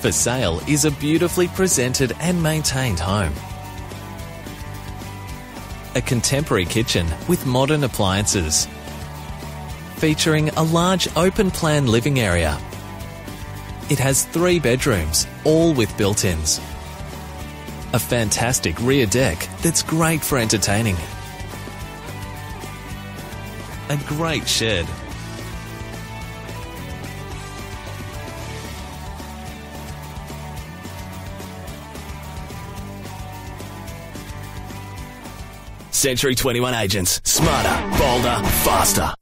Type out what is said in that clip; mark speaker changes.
Speaker 1: For sale is a beautifully presented and maintained home. A contemporary kitchen with modern appliances. Featuring a large open plan living area. It has three bedrooms, all with built ins. A fantastic rear deck that's great for entertaining. A great shed
Speaker 2: Century 21 agents. Smarter, bolder, faster.